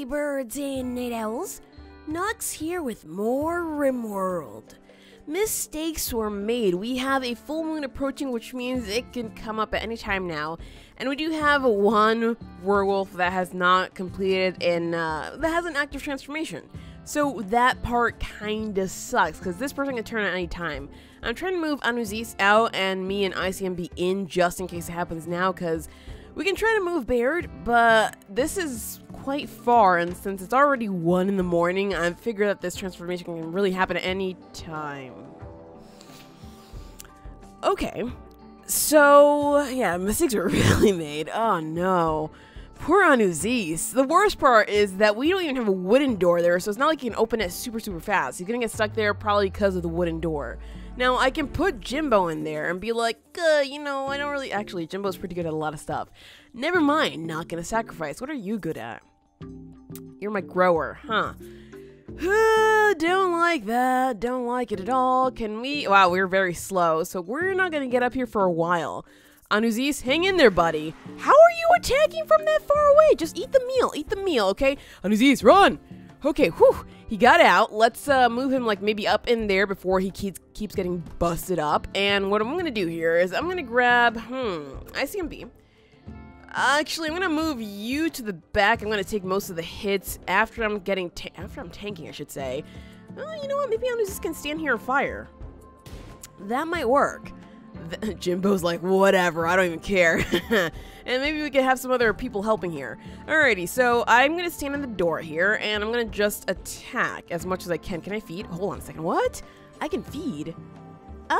early birds and night owls. Nox here with more RimWorld. Mistakes were made. We have a full moon approaching, which means it can come up at any time now. And we do have one werewolf that has not completed and uh, that has an active transformation. So that part kinda sucks, because this person can turn at any time. I'm trying to move Anuzis out and me and ICMB in just in case it happens now, because we can try to move Baird, but this is quite far, and since it's already 1 in the morning, I figure that this transformation can really happen at any time. Okay, so, yeah, mistakes were really made. Oh no. Poor Anuzis. The worst part is that we don't even have a wooden door there, so it's not like you can open it super, super fast. He's gonna get stuck there probably because of the wooden door. Now, I can put Jimbo in there and be like, uh, you know, I don't really... Actually, Jimbo's pretty good at a lot of stuff. Never mind, not gonna sacrifice. What are you good at? You're my grower, huh? don't like that. Don't like it at all. Can we... Wow, we're very slow, so we're not gonna get up here for a while. Anuzis, hang in there, buddy. How are you attacking from that far away? Just eat the meal. Eat the meal, okay? Anuzis, run! Okay, whew. He got out. Let's uh, move him like maybe up in there before he keeps keeps getting busted up. And what I'm gonna do here is I'm gonna grab hmm ICMB. Actually, I'm gonna move you to the back. I'm gonna take most of the hits after I'm getting after I'm tanking, I should say. Oh, you know what? Maybe I'm just gonna stand here and fire. That might work. Jimbo's like, whatever, I don't even care. and maybe we could have some other people helping here. Alrighty, so I'm gonna stand in the door here, and I'm gonna just attack as much as I can. Can I feed? Hold on a second, what? I can feed? Uh,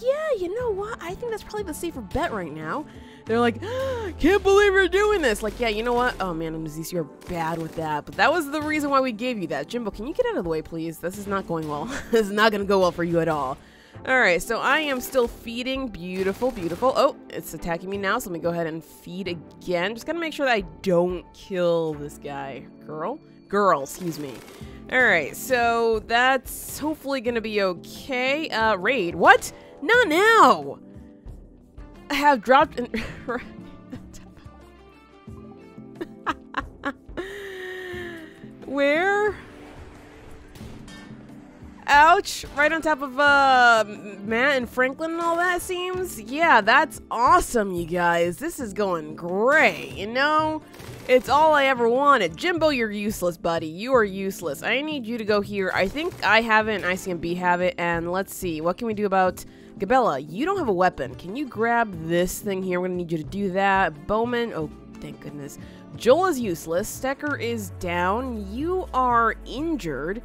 yeah, you know what? I think that's probably the safer bet right now. They're like, can't believe you're doing this. Like, yeah, you know what? Oh man, Aziz, you're bad with that. But that was the reason why we gave you that. Jimbo, can you get out of the way, please? This is not going well. this is not gonna go well for you at all. Alright, so I am still feeding. Beautiful, beautiful. Oh, it's attacking me now, so let me go ahead and feed again. Just gotta make sure that I don't kill this guy. Girl? Girl, excuse me. Alright, so that's hopefully gonna be okay. Uh, raid. What? Not now! I have dropped in... Where? Ouch! Right on top of uh, Matt and Franklin and all that seems? Yeah, that's awesome, you guys. This is going great, you know? It's all I ever wanted. Jimbo, you're useless, buddy. You are useless. I need you to go here. I think I have it and ICMB have it. And let's see. What can we do about... Gabella, you don't have a weapon. Can you grab this thing here? We're to need you to do that. Bowman... Oh, thank goodness. Joel is useless. Stecker is down. You are injured.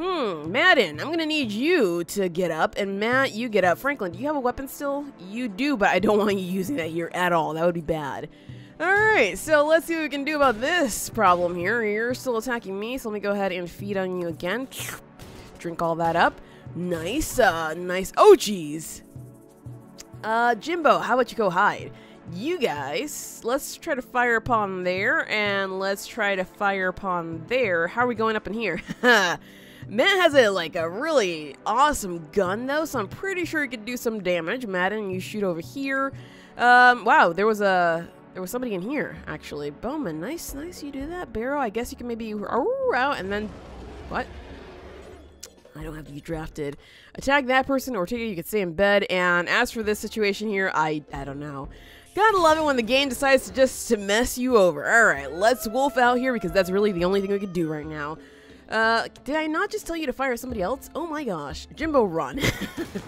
Hmm, Madden, I'm gonna need you to get up, and Matt, you get up. Franklin, do you have a weapon still? You do, but I don't want you using that here at all. That would be bad. Alright, so let's see what we can do about this problem here. You're still attacking me, so let me go ahead and feed on you again. Drink all that up. Nice, uh, nice. Oh, jeez. Uh, Jimbo, how about you go hide? You guys, let's try to fire upon there, and let's try to fire upon there. How are we going up in here? Matt has a like a really awesome gun though, so I'm pretty sure he could do some damage. Madden, you shoot over here. Um, wow, there was a there was somebody in here actually. Bowman, nice, nice. You do that. Barrow, I guess you can maybe out and then what? I don't have you drafted. Attack that person, or take it. You could stay in bed. And as for this situation here, I I don't know. Gotta love it when the game decides to just to mess you over. All right, let's wolf out here because that's really the only thing we could do right now. Uh, did I not just tell you to fire somebody else? Oh my gosh. Jimbo, run.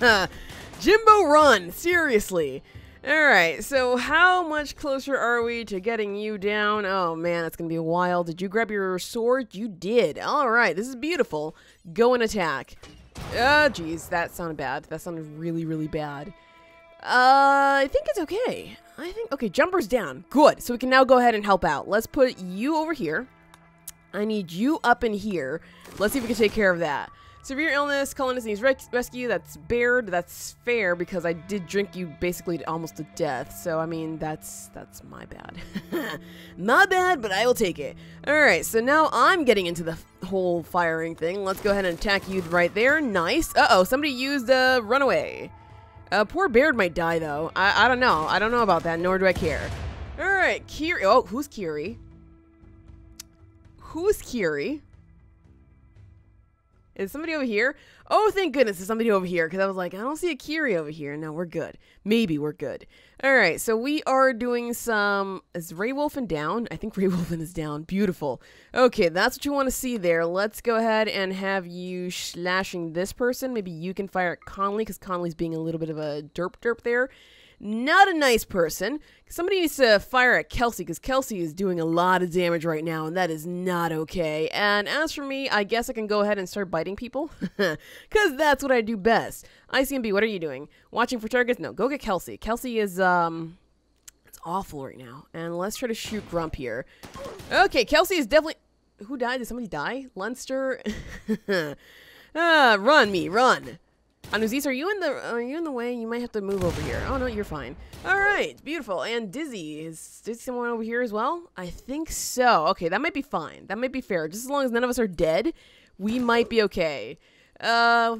Jimbo, run. Seriously. Alright, so how much closer are we to getting you down? Oh man, that's gonna be a while. Did you grab your sword? You did. Alright, this is beautiful. Go and attack. Oh, jeez, that sounded bad. That sounded really, really bad. Uh, I think it's okay. I think, okay, jumper's down. Good, so we can now go ahead and help out. Let's put you over here. I need you up in here. Let's see if we can take care of that. Severe illness, colonist needs rescue. That's Baird. That's fair because I did drink you basically almost to death. So I mean, that's that's my bad. my bad, but I will take it. All right. So now I'm getting into the whole firing thing. Let's go ahead and attack you right there. Nice. Uh oh, somebody used a runaway. Uh, poor Baird might die though. I I don't know. I don't know about that. Nor do I care. All right, Kiri. Oh, who's Kiri? Who's Kiri? Is somebody over here? Oh, thank goodness, there's somebody over here. Because I was like, I don't see a Kiri over here. No, we're good. Maybe we're good. All right, so we are doing some. Is Ray Wolfen down? I think Ray Wolfen is down. Beautiful. Okay, that's what you want to see there. Let's go ahead and have you slashing this person. Maybe you can fire at Conley because Conley's being a little bit of a derp derp there. Not a nice person. Somebody needs to fire at Kelsey because Kelsey is doing a lot of damage right now, and that is not okay. And as for me, I guess I can go ahead and start biting people because that's what I do best. ICMB, what are you doing? Watching for targets? No, go get Kelsey. Kelsey is, um, it's awful right now. And let's try to shoot Grump here. Okay, Kelsey is definitely. Who died? Did somebody die? Lunster? ah, run me, run. Anuzis, are you in the are you in the way? You might have to move over here. Oh no, you're fine. All right, beautiful. And Dizzy is Dizzy someone over here as well? I think so. Okay, that might be fine. That might be fair. Just as long as none of us are dead, we might be okay. Uh,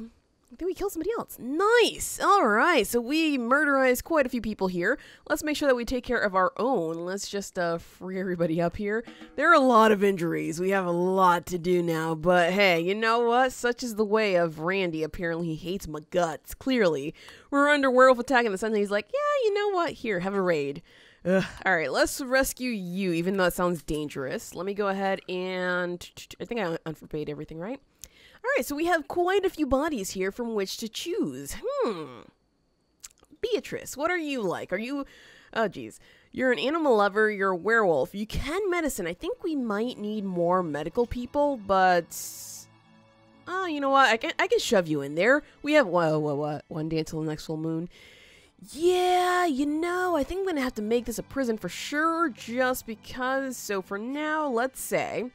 then we kill somebody else. Nice. All right. So we murderized quite a few people here. Let's make sure that we take care of our own. Let's just uh, free everybody up here. There are a lot of injuries. We have a lot to do now. But hey, you know what? Such is the way of Randy. Apparently, he hates my guts. Clearly, we're under werewolf attack in the sun. He's like, yeah, you know what? Here, have a raid. All right, let's rescue you, even though it sounds dangerous. Let me go ahead and I think I unforbade everything, right? All right, so we have quite a few bodies here from which to choose. Hmm. Beatrice, what are you like? Are you. Oh, geez. You're an animal lover, you're a werewolf. You can medicine. I think we might need more medical people, but. Oh, you know what? I can, I can shove you in there. We have. Whoa, whoa, what? One day until the next full moon. Yeah, you know, I think I'm to have to make this a prison for sure, just because. So for now, let's say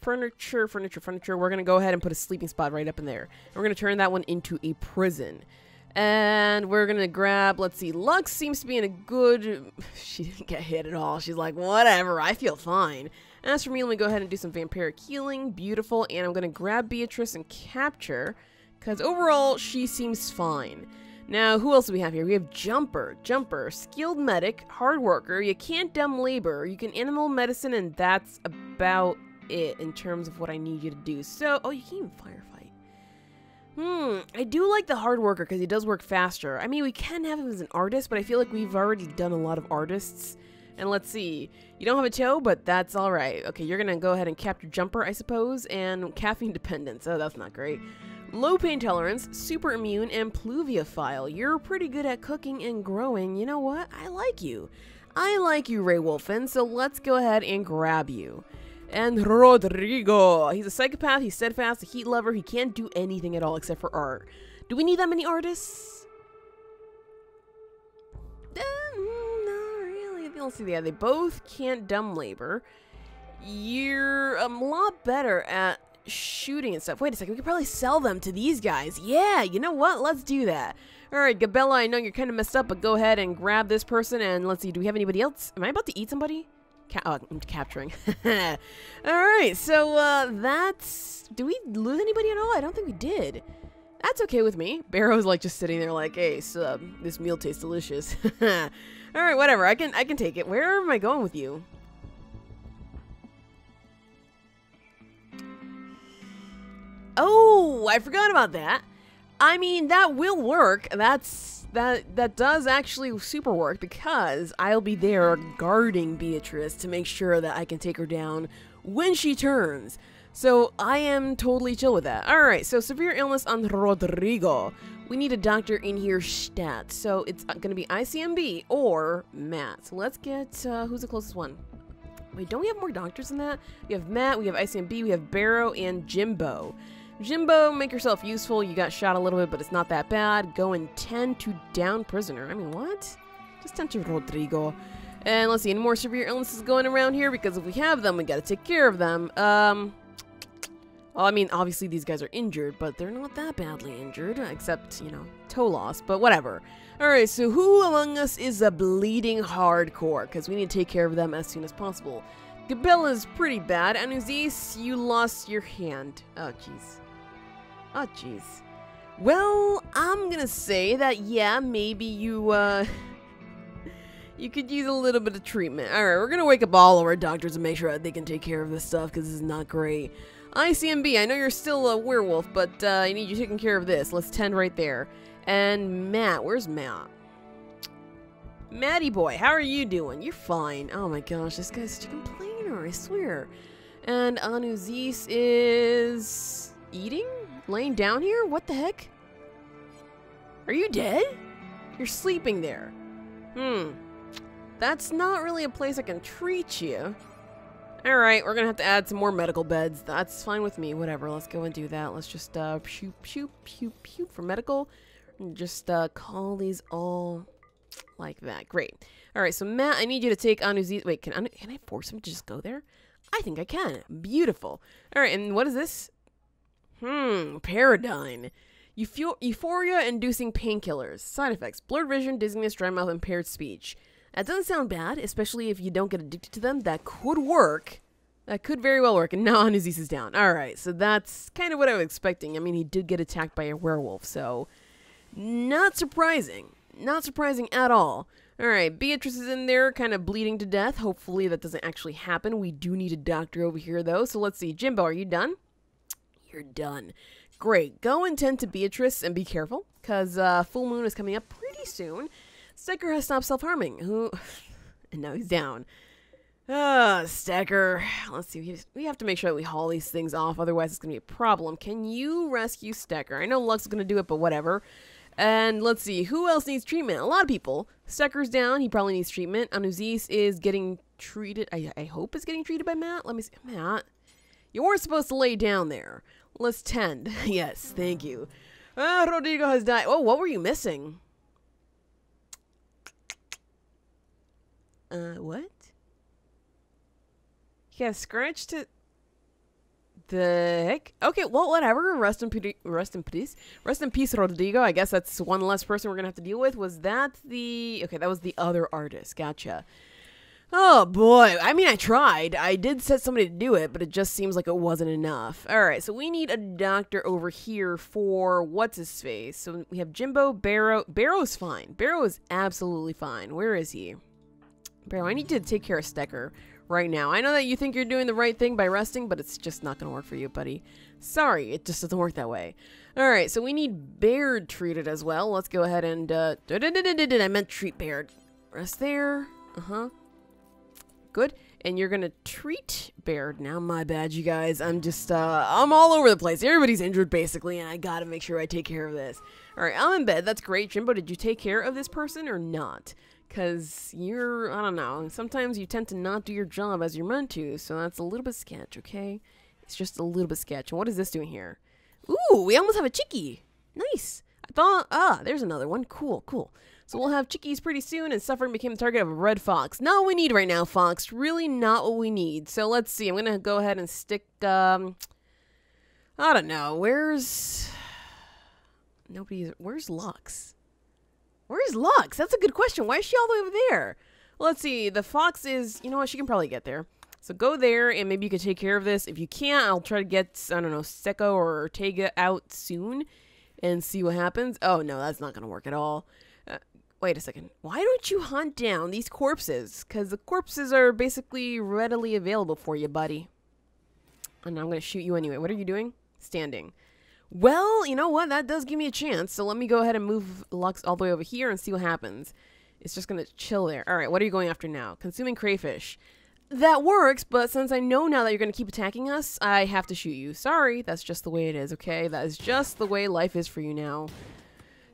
furniture, furniture, furniture. We're going to go ahead and put a sleeping spot right up in there. And we're going to turn that one into a prison. And we're going to grab, let's see, Lux seems to be in a good... She didn't get hit at all. She's like, whatever, I feel fine. As for me, let me go ahead and do some vampiric healing. Beautiful. And I'm going to grab Beatrice and capture. Because overall, she seems fine. Now, who else do we have here? We have Jumper. Jumper, skilled medic, hard worker. You can't dumb labor. You can animal medicine, and that's about it in terms of what I need you to do. So, oh, you can even firefight. Hmm, I do like the hard worker because he does work faster. I mean, we can have him as an artist, but I feel like we've already done a lot of artists. And let's see, you don't have a toe, but that's all right. Okay, you're gonna go ahead and capture Jumper, I suppose, and caffeine dependence. Oh, that's not great. Low pain tolerance, super immune, and pluviophile. You're pretty good at cooking and growing. You know what? I like you. I like you, Ray Wolfen, so let's go ahead and grab you. And Rodrigo. He's a psychopath, he's steadfast, a heat lover, he can't do anything at all except for art. Do we need that many artists? Uh, not really. Let's see. Yeah, they both can't dumb labor. You're a lot better at shooting and stuff. Wait a second, we could probably sell them to these guys. Yeah, you know what? Let's do that. Alright, Gabella, I know you're kind of messed up, but go ahead and grab this person and let's see, do we have anybody else? Am I about to eat somebody? Ca oh, I'm capturing. all right, so uh, that's. Do we lose anybody at all? I don't think we did. That's okay with me. Barrow's like just sitting there, like, "Hey, sub, this meal tastes delicious." all right, whatever. I can I can take it. Where am I going with you? Oh, I forgot about that. I mean, that will work. That's that that does actually super work because I'll be there guarding Beatrice to make sure that I can take her down when she turns. So I am totally chill with that. Alright, so severe illness on Rodrigo. We need a doctor in here stat. So it's going to be ICMB or Matt. So let's get, uh, who's the closest one? Wait, don't we have more doctors than that? We have Matt, we have ICMB, we have Barrow, and Jimbo. Jimbo, make yourself useful. You got shot a little bit, but it's not that bad. Go and tend to down prisoner. I mean, what? Just tend to Rodrigo. And let's see, any more severe illnesses going around here? Because if we have them, we gotta take care of them. Um, well, I mean, obviously these guys are injured, but they're not that badly injured, except, you know, toe loss, but whatever. Alright, so who among us is a bleeding hardcore? Because we need to take care of them as soon as possible. Gabella's pretty bad. Anuzis, you lost your hand. Oh, jeez. Oh, jeez. Well, I'm gonna say that, yeah, maybe you, uh... You could use a little bit of treatment. Alright, we're gonna wake up all of our doctors and make sure that they can take care of this stuff, because this is not great. ICMB, I know you're still a werewolf, but uh, I need you taking care of this. Let's tend right there. And Matt, where's Matt? Matty boy, how are you doing? You're fine. Oh my gosh, this guy's such a complainer, I swear. And Anuzis is... eating? Laying down here? What the heck? Are you dead? You're sleeping there. Hmm. That's not really a place I can treat you. Alright, we're gonna have to add some more medical beds. That's fine with me. Whatever, let's go and do that. Let's just, uh, shoot, shoot, shoot, shoot for medical. And just, uh, call these all like that. Great. Alright, so Matt, I need you to take Anuzi- Wait, can, can I force him to just go there? I think I can. Beautiful. Alright, and what is this? Hmm, Paradigm. Euphoria-inducing painkillers. Side effects. Blurred vision, dizziness, dry mouth, impaired speech. That doesn't sound bad, especially if you don't get addicted to them. That could work. That could very well work. And now Anuzis is down. Alright, so that's kind of what I was expecting. I mean, he did get attacked by a werewolf, so... Not surprising. Not surprising at all. Alright, Beatrice is in there, kind of bleeding to death. Hopefully that doesn't actually happen. We do need a doctor over here, though. So let's see. Jimbo, are you done? You're done. Great. Go and tend to Beatrice and be careful, because uh, full moon is coming up pretty soon. Stecker has stopped self-harming. Who? and now he's down. Ah, Stecker. Let's see. We have to make sure that we haul these things off, otherwise it's going to be a problem. Can you rescue Stecker? I know Lux is going to do it, but whatever. And let's see, who else needs treatment? A lot of people. Stecker's down. He probably needs treatment. Anuzis is getting treated. I, I hope is getting treated by Matt. Let me see. Matt, you weren't supposed to lay down there. Let's tend. yes, thank you. Ah, Rodrigo has died. Oh, what were you missing? Uh, what? Yeah, scratch to the heck? Okay, well, whatever. Rest in. Rest in peace. Rest in peace, Rodrigo. I guess that's one less person we're gonna have to deal with. Was that the? Okay, that was the other artist. Gotcha. Oh boy. I mean, I tried. I did set somebody to do it, but it just seems like it wasn't enough. All right, so we need a doctor over here for what's his face. So we have Jimbo Barrow. Barrow's fine. Barrow is absolutely fine. Where is he? Barrow, I need to take care of Stecker right now. I know that you think you're doing the right thing by resting, but it's just not going to work for you, buddy. Sorry, it just doesn't work that way. Alright, so we need Baird treated as well. Let's go ahead and, uh, I meant treat Baird. Rest there. Uh-huh. Good. And you're gonna treat Baird now. My bad, you guys. I'm just, uh, I'm all over the place. Everybody's injured, basically, and I gotta make sure I take care of this. Alright, I'm in bed. That's great. Jimbo, did you take care of this person or not? Because you're, I don't know, sometimes you tend to not do your job as you're meant to, so that's a little bit sketch, okay? It's just a little bit sketch. And what is this doing here? Ooh, we almost have a chickie. Nice. I thought, ah, there's another one. Cool, cool. So we'll have chickies pretty soon, and Suffering became the target of a red fox. Not what we need right now, Fox. Really not what we need. So let's see. I'm going to go ahead and stick, um, I don't know. Where's, nobody's, where's Lux? Where's Lux? That's a good question. Why is she all the way over there? Well, let's see. The fox is, you know what? She can probably get there. So go there, and maybe you could take care of this. If you can't, I'll try to get, I don't know, Seko or Ortega out soon and see what happens. Oh, no, that's not going to work at all. Wait a second. Why don't you hunt down these corpses? Because the corpses are basically readily available for you, buddy. And I'm going to shoot you anyway. What are you doing? Standing. Well, you know what? That does give me a chance. So let me go ahead and move Lux all the way over here and see what happens. It's just going to chill there. All right, what are you going after now? Consuming crayfish. That works, but since I know now that you're going to keep attacking us, I have to shoot you. Sorry, that's just the way it is, okay? That is just the way life is for you now.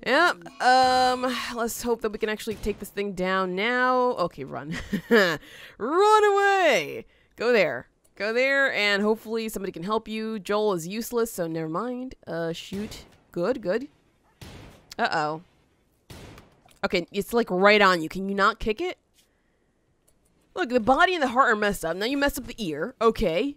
Yep, um, let's hope that we can actually take this thing down now. Okay, run. run away! Go there. Go there, and hopefully somebody can help you. Joel is useless, so never mind. Uh, shoot. Good, good. Uh-oh. Okay, it's like right on you. Can you not kick it? Look, the body and the heart are messed up. Now you messed up the ear. Okay.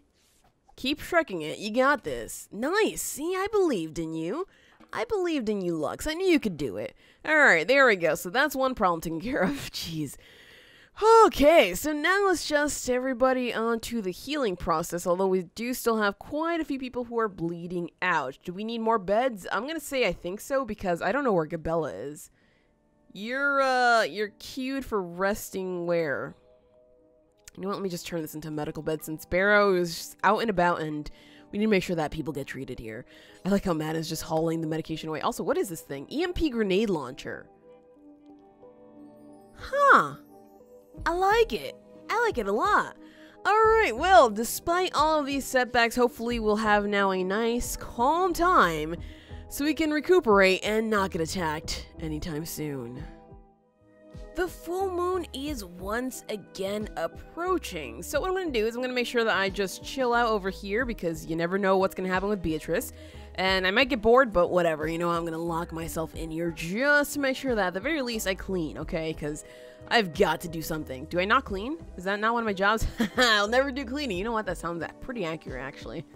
Keep shrekking it. You got this. Nice. See, I believed in you. I believed in you, Lux. I knew you could do it. Alright, there we go. So that's one problem taken care of. Jeez. Okay, so now let's just everybody onto the healing process, although we do still have quite a few people who are bleeding out. Do we need more beds? I'm to say I think so because I don't know where Gabella is. You're, uh, you're cued for resting where? You know what, let me just turn this into a medical bed since Barrow is out and about and we need to make sure that people get treated here. I like how Matt is just hauling the medication away. Also, what is this thing? EMP grenade launcher. Huh. I like it. I like it a lot. Alright, well, despite all of these setbacks, hopefully we'll have now a nice, calm time so we can recuperate and not get attacked anytime soon. The full moon is once again approaching, so what I'm to do is I'm to make sure that I just chill out over here because you never know what's to happen with Beatrice. And I might get bored, but whatever, you know, I'm to lock myself in here just to make sure that at the very least I clean, okay? Because I've got to do something. Do I not clean? Is that not one of my jobs? I'll never do cleaning. You know what? That sounds pretty accurate, actually.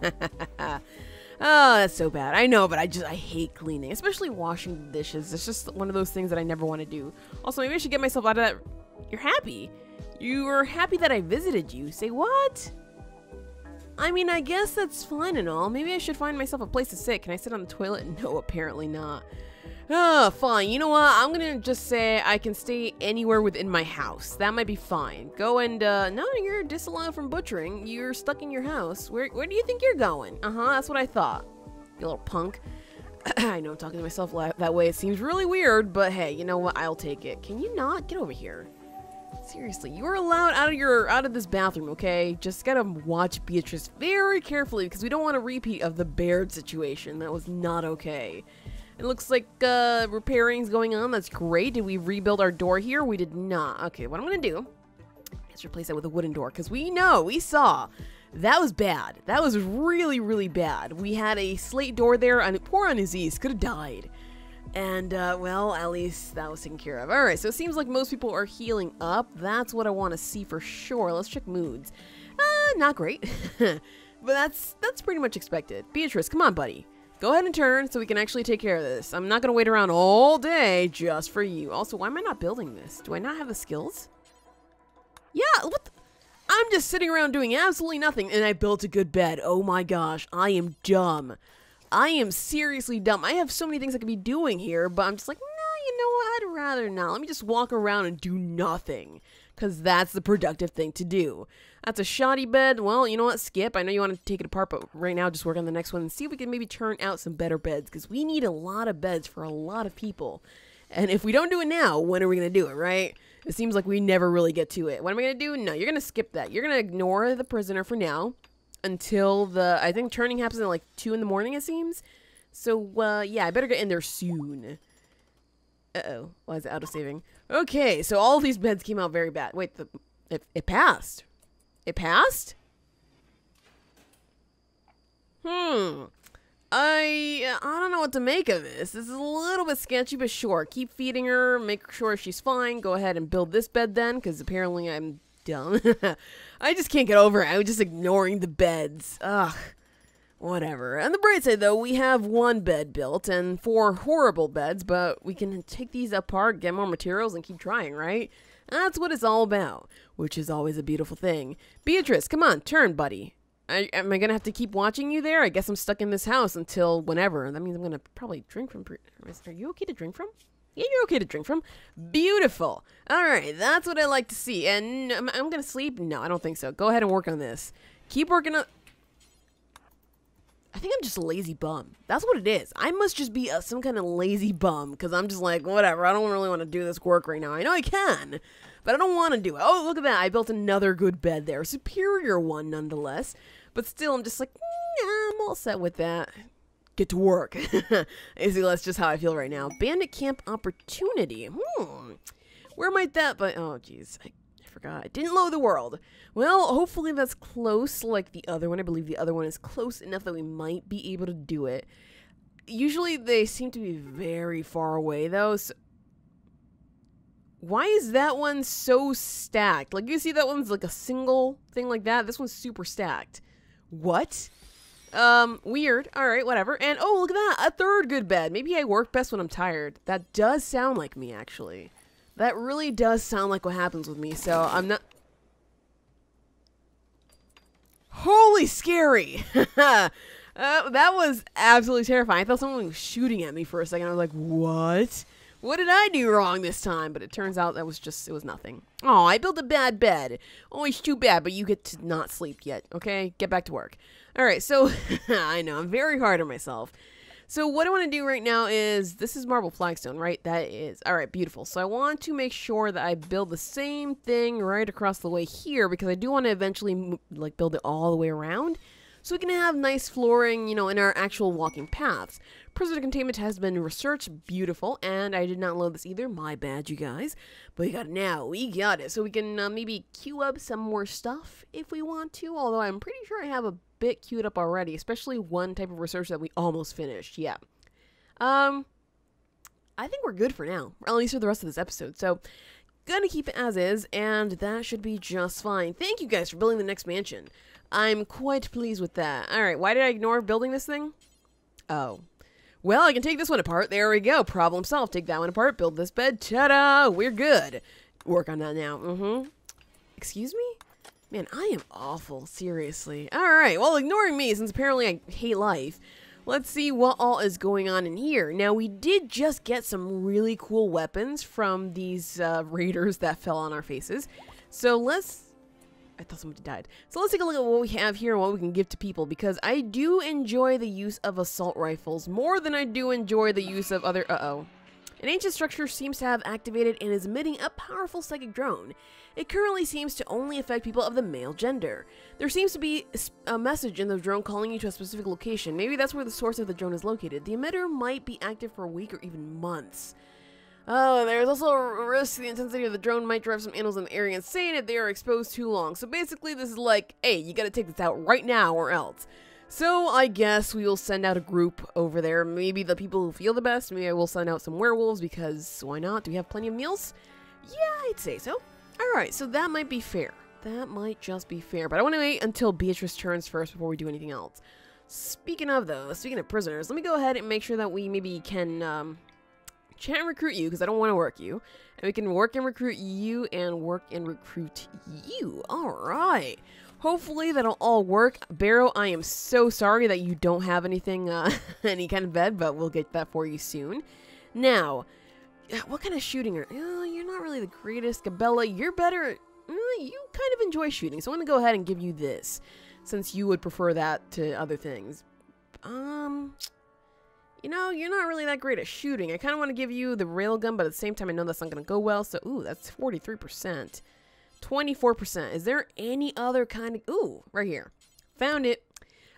Oh, that's so bad. I know, but I just I hate cleaning, especially washing dishes. It's just one of those things that I never want to do. Also, maybe I should get myself out of that. You're happy. You were happy that I visited you. Say what? I mean, I guess that's fine and all. Maybe I should find myself a place to sit. Can I sit on the toilet? No, apparently not. Oh, fine. You know what? I'm gonna just say I can stay anywhere within my house. That might be fine. Go and, uh, no, you're disallowed from butchering. You're stuck in your house. Where, where do you think you're going? Uh-huh, that's what I thought. You little punk. I know I'm talking to myself that way. It seems really weird, but hey, you know what? I'll take it. Can you not? Get over here. Seriously, you are allowed out of your out of this bathroom, okay? Just gotta watch Beatrice very carefully because we don't want a repeat of the Baird situation. That was not okay. It looks like uh, repairing's going on. That's great. Did we rebuild our door here? We did not. Okay, what I'm going to do is replace that with a wooden door because we know, we saw, that was bad. That was really, really bad. We had a slate door there and poor Aziz could have died. And, uh, well, at least that was taken care of. Alright, so it seems like most people are healing up. That's what I want to see for sure. Let's check moods. Uh, not great. but that's, that's pretty much expected. Beatrice, come on, buddy. Go ahead and turn so we can actually take care of this. I'm not going to wait around all day just for you. Also, why am I not building this? Do I not have the skills? Yeah, what I'm just sitting around doing absolutely nothing and I built a good bed. Oh my gosh, I am dumb. I am seriously dumb. I have so many things I could be doing here, but I'm just like, no, you know what? I'd rather not. Let me just walk around and do nothing because that's the productive thing to do. That's a shoddy bed. Well, you know what? Skip. I know you want to take it apart, but right now just work on the next one and see if we can maybe turn out some better beds because we need a lot of beds for a lot of people. And if we don't do it now, when are we going to do it, right? It seems like we never really get to it. What am I going to do? No, you're going to skip that. You're going to ignore the prisoner for now until the, I think turning happens at like 2 in the morning, it seems. So, uh, yeah, I better get in there soon. Uh-oh. Why is it auto-saving? Okay, so all these beds came out very bad. Wait, the it, it passed. It passed? Hmm. I I don't know what to make of this. This is a little bit sketchy, but sure. Keep feeding her, make sure she's fine. Go ahead and build this bed then, because apparently I'm dumb. I just can't get over it. I was just ignoring the beds. Ugh. Whatever. On the bright side, though, we have one bed built and four horrible beds, but we can take these apart, get more materials, and keep trying, right? That's what it's all about, which is always a beautiful thing. Beatrice, come on, turn, buddy. I, am I gonna have to keep watching you there? I guess I'm stuck in this house until whenever. That means I'm gonna probably drink from. Are you okay to drink from? Yeah, you're okay to drink from. Beautiful. All right, that's what I like to see. And I'm, I'm gonna sleep. No, I don't think so. Go ahead and work on this. Keep working on. I think I'm just a lazy bum. That's what it is. I must just be a, some kind of lazy bum because I'm just like, whatever. I don't really want to do this work right now. I know I can, but I don't want to do it. Oh, look at that. I built another good bed there. Superior one, nonetheless. But still, I'm just like, yeah, I'm all set with that. Get to work. Basically, that's just how I feel right now. Bandit camp opportunity. Hmm. Where might that be? Oh, jeez. I, I forgot. I didn't load the world. Well, hopefully that's close like the other one. I believe the other one is close enough that we might be able to do it. Usually they seem to be very far away though. So why is that one so stacked? Like you see that one's like a single thing like that. This one's super stacked. What? Um, weird. All right, whatever. And oh, look at that. A third good bed. Maybe I work best when I'm tired. That does sound like me actually. That really does sound like what happens with me. So I'm not Holy scary! uh, that was absolutely terrifying. I thought someone was shooting at me for a second. I was like, what? What did I do wrong this time? But it turns out that was just, it was nothing. Oh, I built a bad bed. Oh, it's too bad, but you get to not sleep yet, okay? Get back to work. All right, so I know, I'm very hard on myself. So what I want to do right now is, this is marble flagstone, right? That is, all right, beautiful. So I want to make sure that I build the same thing right across the way here because I do want to eventually like build it all the way around so we can have nice flooring, you know, in our actual walking paths. Prisoner containment has been researched, beautiful, and I did not load this either, my bad, you guys. But we got it now, we got it. So we can uh, maybe queue up some more stuff if we want to, although I'm pretty sure I have a bit queued up already, especially one type of research that we almost finished, yeah. Um, I think we're good for now, at least for the rest of this episode, so gonna keep it as is, and that should be just fine. Thank you guys for building the next mansion. I'm quite pleased with that. Alright, why did I ignore building this thing? Oh. Well, I can take this one apart. There we go. Problem solved. Take that one apart. Build this bed. Ta-da! We're good. Work on that now. Mm-hmm. Excuse me? Man, I am awful. Seriously. Alright, well, ignoring me, since apparently I hate life, let's see what all is going on in here. Now, we did just get some really cool weapons from these uh, raiders that fell on our faces. So let's I thought somebody died. So let's take a look at what we have here and what we can give to people because I do enjoy the use of assault rifles more than I do enjoy the use of other- uh-oh. An ancient structure seems to have activated and is emitting a powerful psychic drone. It currently seems to only affect people of the male gender. There seems to be a message in the drone calling you to a specific location. Maybe that's where the source of the drone is located. The emitter might be active for a week or even months. Oh, there's also a risk the intensity of the drone might drive some animals in the area insane if they are exposed too long. So basically, this is like, hey, you gotta take this out right now or else. So I guess we will send out a group over there. Maybe the people who feel the best. Maybe I will send out some werewolves because why not? Do we have plenty of meals? Yeah, I'd say so. Alright, so that might be fair. That might just be fair. But I want to wait until Beatrice turns first before we do anything else. Speaking of, though, speaking of prisoners, let me go ahead and make sure that we maybe can um, and recruit you because I don't want to work you. And we can work and recruit you and work and recruit you. All right. Hopefully that'll all work. Barrow, I am so sorry that you don't have anything, uh, any kind of bed, but we'll get that for you soon. Now, uh, what kind of shooting are... Oh, you're not really the greatest. Gabella, you're better... Uh, you kind of enjoy shooting, so I'm going to go ahead and give you this, since you would prefer that to other things. Um you know, you're not really that great at shooting. I kind of want to give you the railgun, but at the same time, I know that's not going to go well. So, ooh, that's 43%. 24%. Is there any other kind of... Ooh, right here. Found it.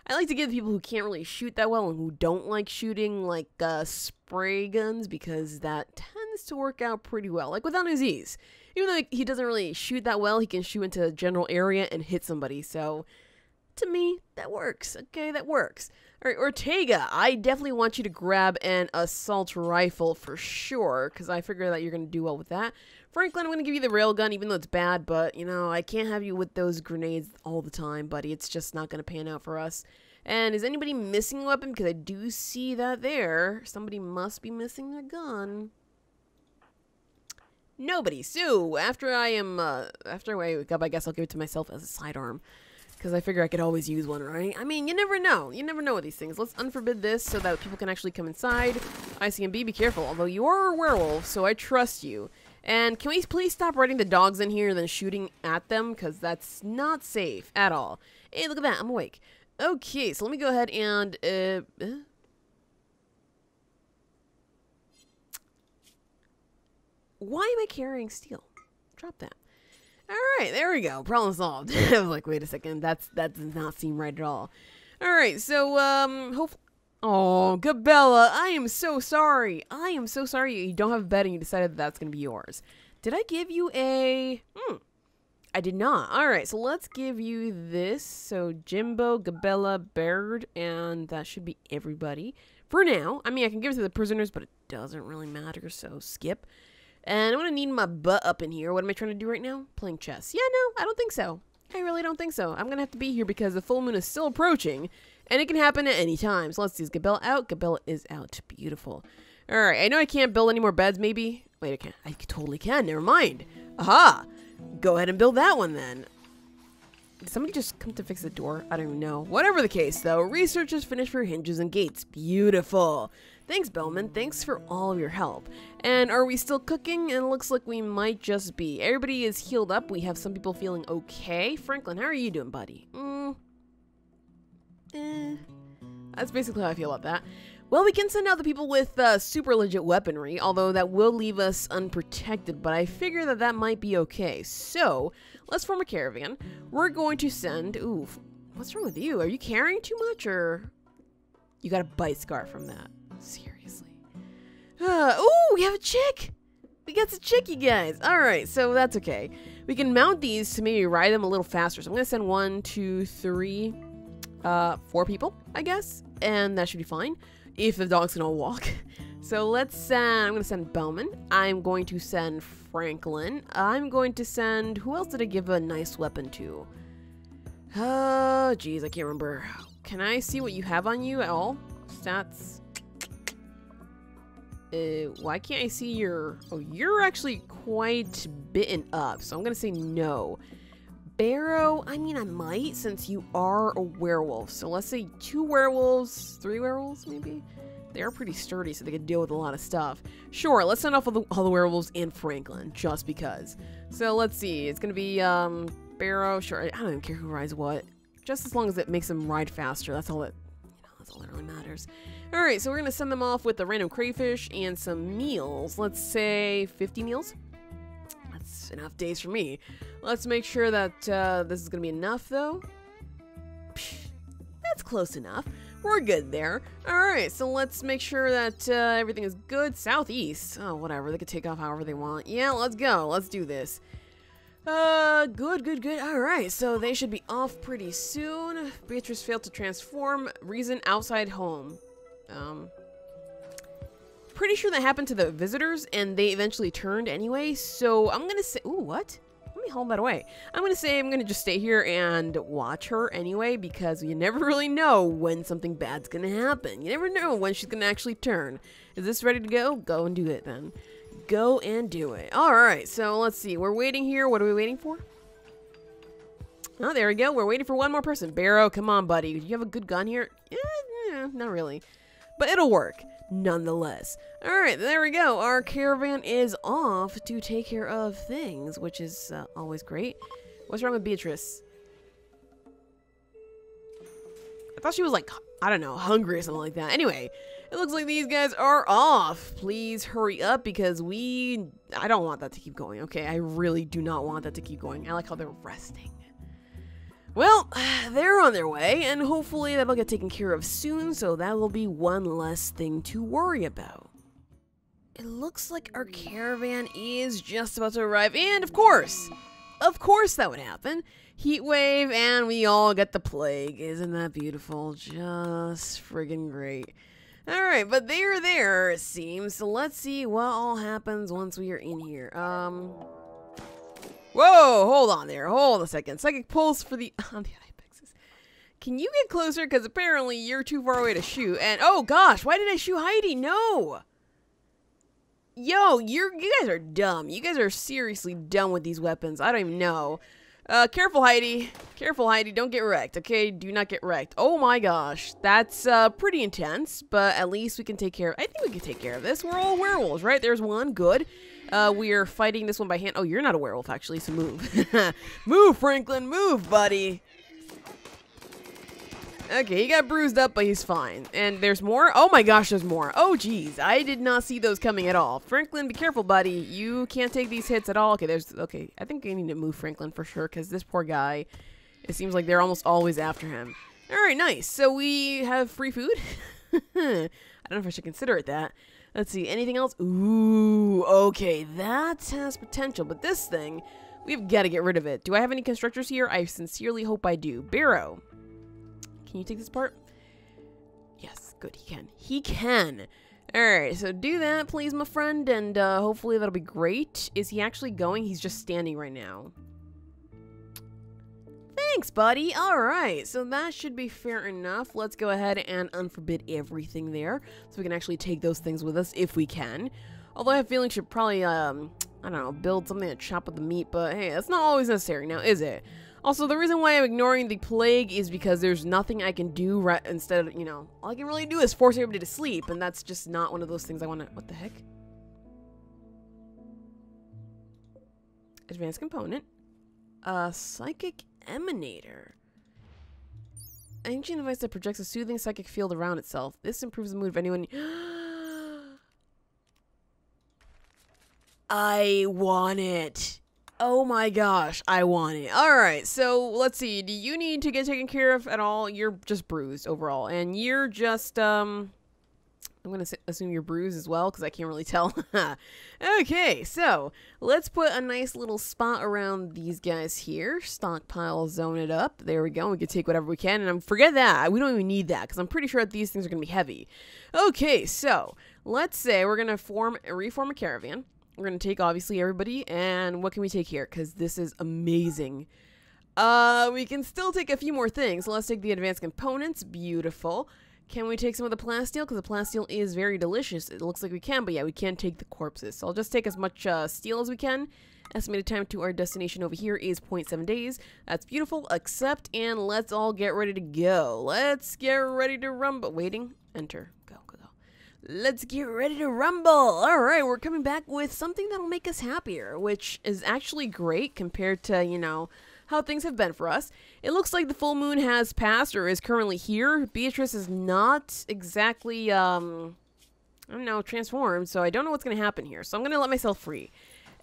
I like to give people who can't really shoot that well and who don't like shooting, like, uh, spray guns, because that tends to work out pretty well. Like with Anuzis. Even though he doesn't really shoot that well, he can shoot into a general area and hit somebody. So, to me, that works. Okay, that works. All right, Ortega, I definitely want you to grab an assault rifle for sure, because I figure that you're going to do well with that. Franklin, I'm going to give you the railgun, even though it's bad, but, you know, I can't have you with those grenades all the time, buddy. It's just not going to pan out for us. And is anybody missing a weapon? Because I do see that there. Somebody must be missing their gun. Nobody. So, after I am, uh, after I wake up, I guess I'll give it to myself as a sidearm. Because I figure I could always use one, right? I mean, you never know. You never know with these things. Let's unforbid this so that people can actually come inside. ICMB, be careful. Although you are a werewolf, so I trust you. And can we please stop running the dogs in here and then shooting at them? Because that's not safe at all. Hey, look at that. I'm awake. Okay, so let me go ahead and... Uh, uh, why am I carrying steel? Drop that. All right, there we go. Problem solved. I was like, wait a second, that's that does not seem right at all. All right, so um, hope. Oh, Gabella, I am so sorry. I am so sorry you don't have a bed and you decided that that's gonna be yours. Did I give you a? Hmm. I did not. All right, so let's give you this. So Jimbo, Gabella, Baird, and that should be everybody for now. I mean, I can give it to the prisoners, but it doesn't really matter. So skip. And I'm to need my butt up in here. What am I trying to do right now? Playing chess. Yeah, no, I don't think so. I really don't think so. I'm to have to be here because the full moon is still approaching. And it can happen at any time. So let's see. Is Gabella out? Gabella is out. Beautiful. All right. I know I can't build any more beds, maybe. Wait, I can. I totally can. Never mind. Aha. Go ahead and build that one then. Did somebody just come to fix the door? I don't even know. Whatever the case, though, research is finished for hinges and gates. Beautiful. Thanks, Bellman. Thanks for all of your help. And are we still cooking? And it looks like we might just be. Everybody is healed up. We have some people feeling okay. Franklin, how are you doing, buddy? Mm. Eh. That's basically how I feel about that. Well, we can send out the people with uh, super legit weaponry, although that will leave us unprotected, but I figure that that might be okay. So, let's form a caravan. We're going to send... Ooh, what's wrong with you? Are you carrying too much, or... You got a bite scar from that. Seriously. Uh, ooh, we have a chick! We got a chick, you guys! Alright, so that's okay. We can mount these to maybe ride them a little faster. So I'm going to send one, two, three, uh, four people, I guess. And that should be fine if the dog's gonna walk. So let's send, I'm gonna send Bowman. I'm going to send Franklin. I'm going to send, who else did I give a nice weapon to? Oh, geez, I can't remember. Can I see what you have on you at all? Stats. Uh, why can't I see your, oh, you're actually quite bitten up, so I'm gonna say no. Barrow, I mean, I might since you are a werewolf. So let's say two werewolves, three werewolves, maybe? They're pretty sturdy, so they can deal with a lot of stuff. Sure, let's send off all the, all the werewolves and Franklin, just because. So let's see, it's gonna be, um, Barrow, sure, I don't even care who rides what. Just as long as it makes them ride faster, that's all that, you know, that's all that really matters. Alright, so we're gonna send them off with a random crayfish and some meals. Let's say 50 meals? That's enough days for me. Let's make sure that uh, this is to be enough, though. Psh, that's close enough. We're good there. Alright, so let's make sure that uh, everything is good. Southeast. Oh, whatever. They can take off however they want. Yeah, let's go. Let's do this. Uh, good, good, good. Alright, so they should be off pretty soon. Beatrice failed to transform. Reason outside home. Um, pretty sure that happened to the visitors, and they eventually turned anyway, so I'm gonna say- ooh, what? Let me hold that away. I'm gonna say I'm gonna just stay here and watch her anyway, because you never really know when something bad's gonna happen. You never know when she's gonna actually turn. Is this ready to go? Go and do it then. Go and do it. Alright, so let's see. We're waiting here. What are we waiting for? Oh, there we go. We're waiting for one more person. Barrow, come on, buddy. Do you have a good gun here? Yeah, yeah not really. But it'll work nonetheless. Alright, there we go. Our caravan is off to take care of things, which is uh, always great. What's wrong with Beatrice? I thought she was like, I don't know, hungry or something like that. Anyway, it looks like these guys are off. Please hurry up because we... I don't want that to keep going, okay? I really do not want that to keep going. I like how they're resting. They're on their way, and hopefully that'll get taken care of soon, so that will be one less thing to worry about. It looks like our caravan is just about to arrive, and of course, of course that would happen. Heat wave, and we all get the plague. Isn't that beautiful? Just friggin' great. Alright, but they are there, it seems, so let's see what all happens once we are in here. Um... Whoa, hold on there. Hold a second. Psychic pulse for the on the. Can you get closer? Because apparently you're too far away to shoot. And oh gosh, why did I shoot Heidi? No. Yo, you're you guys are dumb. You guys are seriously dumb with these weapons. I don't even know. Uh, careful, Heidi. Careful, Heidi. Don't get wrecked, okay? Do not get wrecked. Oh my gosh. That's, uh, pretty intense, but at least we can take care of- I think we can take care of this. We're all werewolves, right? There's one. Good. Uh, we are fighting this one by hand. Oh, you're not a werewolf, actually, so move. move, Franklin, move, buddy. Okay, he got bruised up, but he's fine. And there's more? Oh my gosh, there's more. Oh, geez. I did not see those coming at all. Franklin, be careful, buddy. You can't take these hits at all. Okay, there's... Okay, I think I need to move Franklin for sure, because this poor guy, it seems like they're almost always after him. All right, nice. So we have free food? I don't know if I should consider it that. Let's see, anything else? Ooh, okay, that has potential, but this thing, we've got to get rid of it. Do I have any constructors here? I sincerely hope I do. Barrow, can you take this part? Yes, good, he can. He can. Alright, so do that, please, my friend, and uh, hopefully that'll be great. Is he actually going? He's just standing right now. Thanks, buddy. All right, so that should be fair enough. Let's go ahead and unforbid everything there, so we can actually take those things with us if we can. Although I have a feeling should probably, um, I don't know, build something to chop with the meat, but hey, that's not always necessary now, is it? Also, the reason why I'm ignoring the plague is because there's nothing I can do right instead of, you know, all I can really do is force everybody to sleep, and that's just not one of those things I want to. What the heck? Advanced component. A psychic emanator. Ancient device that projects a soothing psychic field around itself. This improves the mood of anyone. I want it. Oh my gosh, I want it. All right, so let's see. Do you need to get taken care of at all? You're just bruised overall, and you're just um. I'm gonna assume you're bruised as well because I can't really tell. okay, so let's put a nice little spot around these guys here. Stockpile, zone it up. There we go. We can take whatever we can, and I'm forget that we don't even need that because I'm pretty sure that these things are gonna be heavy. Okay, so let's say we're gonna form reform a caravan. We're going to take, obviously, everybody. And what can we take here? Because this is amazing. Uh, we can still take a few more things. So Let's take the advanced components. Beautiful. Can we take some of the plasteel? Because the plasteel is very delicious. It looks like we can, but yeah, we can't take the corpses. So I'll just take as much uh, steel as we can. Estimated time to our destination over here is 0.7 days. That's beautiful. Accept, and let's all get ready to go. Let's get ready to rumble. Waiting. Enter. Let's get ready to rumble. All right, we're coming back with something that'll make us happier, which is actually great compared to, you know, how things have been for us. It looks like the full moon has passed or is currently here. Beatrice is not exactly, um, I don't know, transformed, so I don't know what's going to happen here. So I'm going to let myself free.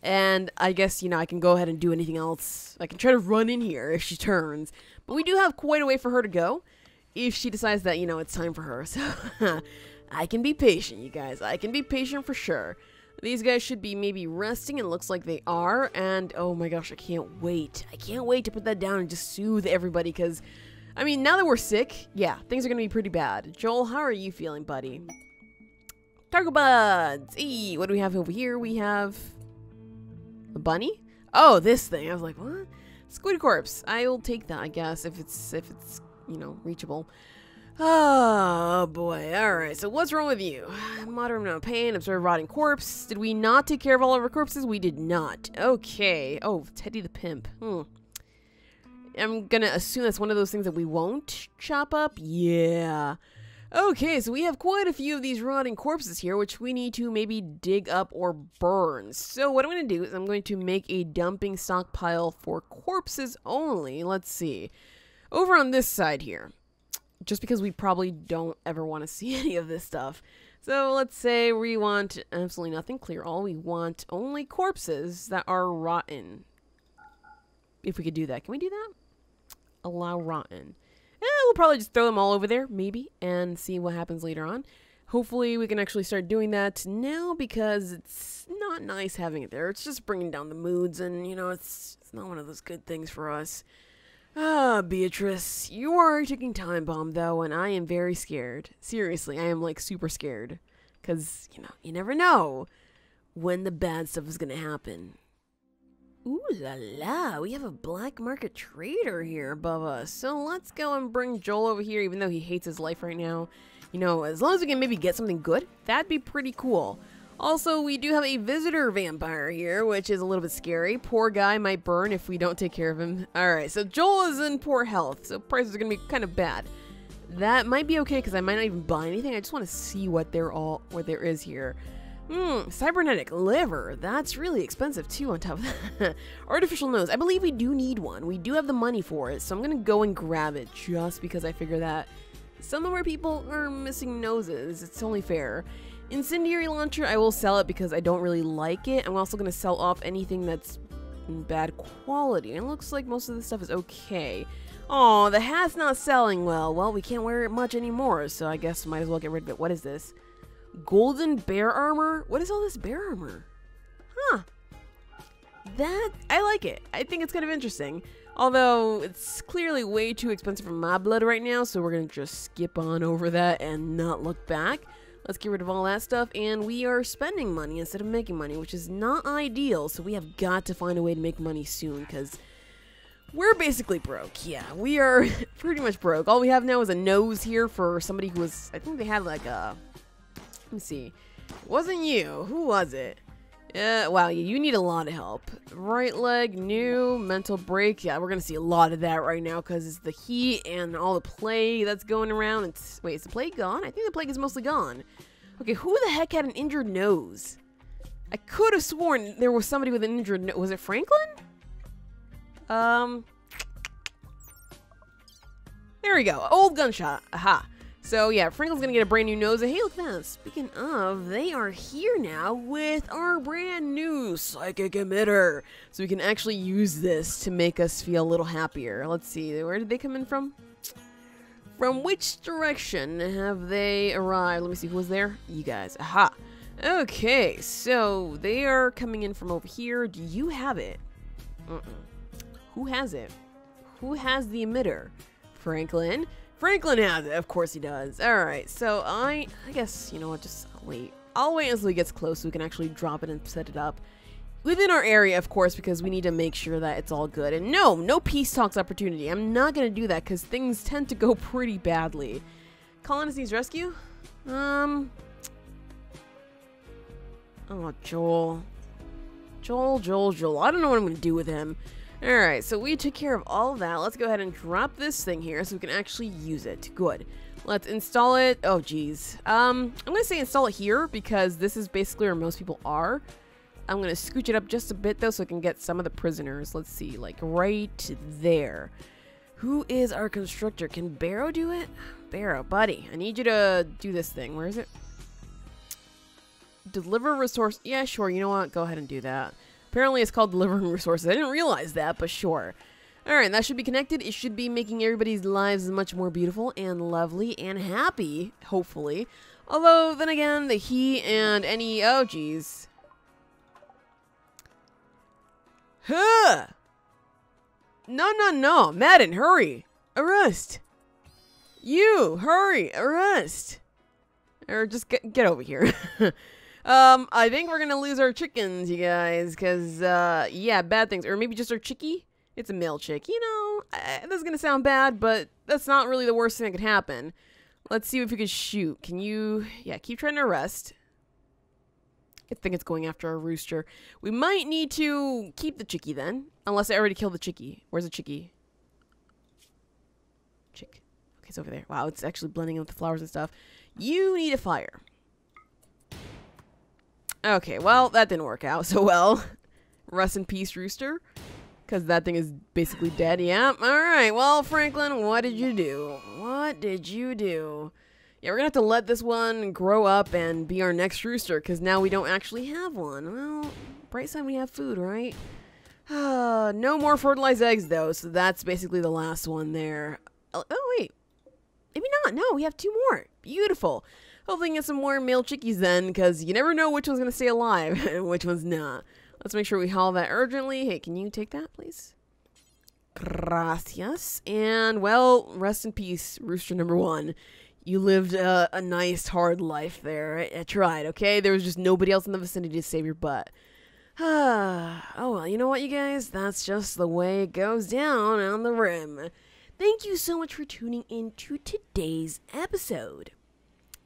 And I guess, you know, I can go ahead and do anything else. I can try to run in here if she turns. But we do have quite a way for her to go if she decides that, you know, it's time for her. So I can be patient, you guys. I can be patient for sure. These guys should be maybe resting, it looks like they are. And oh my gosh, I can't wait. I can't wait to put that down and just soothe everybody because, I mean, now that we're sick, yeah, things are going to be pretty bad. Joel, how are you feeling, buddy? Cargo pods. Hey, what do we have over here? We have a bunny. Oh, this thing. I was like, what? Squid corpse. I'll take that, I guess, if it's if it's you know reachable. Oh boy, alright, so what's wrong with you? Moderate amount of pain, observe rotting corpse. Did we not take care of all of our corpses? We did not. Okay. Oh, Teddy the Pimp. Hmm. I'm gonna assume that's one of those things that we won't chop up? Yeah. Okay, so we have quite a few of these rotting corpses here, which we need to maybe dig up or burn. So what I'm going to do is I'm going to make a dumping stockpile for corpses only. Let's see. Over on this side here, just because we probably don't ever want to see any of this stuff. So let's say we want absolutely nothing, clear all. We want only corpses that are rotten. If we could do that. Can we do that? Allow rotten. Eh, we'll probably just throw them all over there, maybe, and see what happens later on. Hopefully we can actually start doing that now because it's not nice having it there. It's just bringing down the moods and, you know, it's, it's not one of those good things for us. Ah, Beatrice, you are taking time bomb though, and I am very scared. Seriously, I am like super scared. Cause, you know, you never know when the bad stuff is gonna happen. Ooh la la, we have a black market trader here above us. So let's go and bring Joel over here, even though he hates his life right now. You know, as long as we can maybe get something good, that'd be pretty cool. Also, we do have a visitor vampire here, which is a little bit scary. Poor guy might burn if we don't take care of him. Alright, so Joel is in poor health, so prices are to be kind of bad. That might be okay, because I might not even buy anything. I just want to see what there all what there is here. Hmm, cybernetic liver. That's really expensive too on top of that. Artificial nose. I believe we do need one. We do have the money for it, so I'm to go and grab it just because I figure that some of our people are missing noses. It's only fair. Incendiary launcher, I will sell it because I don't really like it. I'm also going to sell off anything that's bad quality. It looks like most of the stuff is okay. Oh, the hat's not selling well. Well, we can't wear it much anymore, so I guess might as well get rid of it. What is this? Golden bear armor? What is all this bear armor? Huh. That, I like it. I think it's kind of interesting. Although, it's clearly way too expensive for my blood right now, so we're going to just skip on over that and not look back. Let's get rid of all that stuff, and we are spending money instead of making money, which is not ideal, so we have got to find a way to make money soon, because we're basically broke. Yeah, we are pretty much broke. All we have now is a nose here for somebody who was, I think they had like a, let me see, it wasn't you, who was it? Uh, wow, you need a lot of help. Right leg, new, mental break. Yeah, we're gonna see a lot of that right now because it's the heat and all the plague that's going around. It's Wait, is the plague gone? I think the plague is mostly gone. Okay, who the heck had an injured nose? I could have sworn there was somebody with an injured nose. Was it Franklin? Um. There we go. Old gunshot. Aha. So yeah, Franklin's gonna get a brand new nose. And hey, look at that. Speaking of, they are here now with our brand new psychic emitter. So we can actually use this to make us feel a little happier. Let's see, where did they come in from? From which direction have they arrived? Let me see, who was there? You guys. Aha. Okay, so they are coming in from over here. Do you have it? Mm -mm. Who has it? Who has the emitter? Franklin. Franklin has it. Of course he does. Alright, so I I guess, you know what, just wait. I'll wait until he gets close so we can actually drop it and set it up. Within our area, of course, because we need to make sure that it's all good. And no, no peace talks opportunity. I'm not going to do that because things tend to go pretty badly. Colonist needs rescue? Um, Oh, Joel. Joel, Joel, Joel. I don't know what I'm going to do with him. Alright, so we took care of all of that. Let's go ahead and drop this thing here so we can actually use it. Good. Let's install it. Oh, geez. Um, I'm going to say install it here because this is basically where most people are. I'm going to scooch it up just a bit, though, so I can get some of the prisoners. Let's see, like right there. Who is our constructor? Can Barrow do it? Barrow, buddy, I need you to do this thing. Where is it? Deliver resource. Yeah, sure. You know what? Go ahead and do that. Apparently it's called delivering resources. I didn't realize that, but sure. Alright, that should be connected. It should be making everybody's lives much more beautiful and lovely and happy, hopefully. Although, then again, the heat and any... Oh, jeez. Huh! No, no, no. Madden, hurry. Arrest. You, hurry. Arrest. Or just get, get over here. Um, I think we're gonna lose our chickens, you guys, because, uh, yeah, bad things. Or maybe just our chickie? It's a male chick. You know, uh, that's gonna sound bad, but that's not really the worst thing that could happen. Let's see if we can shoot. Can you... Yeah, keep trying to arrest. I think it's going after our rooster. We might need to keep the chickie then. Unless I already killed the chickie. Where's the chickie? Chick. Okay, it's over there. Wow, it's actually blending in with the flowers and stuff. You need a fire. Okay, well, that didn't work out so well. Rest in peace, Rooster. Because that thing is basically dead. Yeah, alright. Well, Franklin, what did you do? What did you do? Yeah, we're to have to let this one grow up and be our next rooster. Because now we don't actually have one. Well, bright side, we have food, right? Uh, no more fertilized eggs, though. So that's basically the last one there. Oh, wait. Maybe not. No, we have two more. Beautiful. Hopefully get some more male chickies then, because you never know which one's going to stay alive and which one's not. Let's make sure we haul that urgently. Hey, can you take that, please? Gracias. And, well, rest in peace, rooster number one. You lived a, nice, hard life there. I, I tried, okay? There was just nobody else in the vicinity to save your butt. oh, well, you know what, you guys? That's just the way it goes down on the rim. Thank you so much for tuning in to today's episode.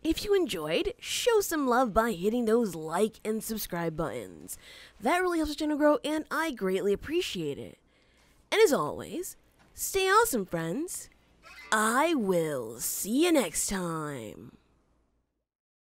If you enjoyed, show some love by hitting those like and subscribe buttons. That really helps the channel grow and I greatly appreciate it. And as always, stay awesome friends. I will see you next time.